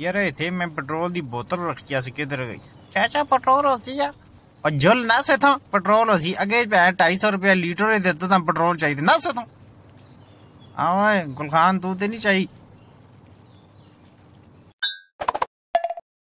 यार थे, मैं पेट्रोल दी बोतल रखी सी किधर गई? चाचा पेट्रोल हो सी या और जल ना से था, पेट्रोल हो सी अगे ढाई सौ रुपया लीटर देता था, पेट्रोल चाहिए ना से था हाँ गुलखान तू तो नहीं चाहिए।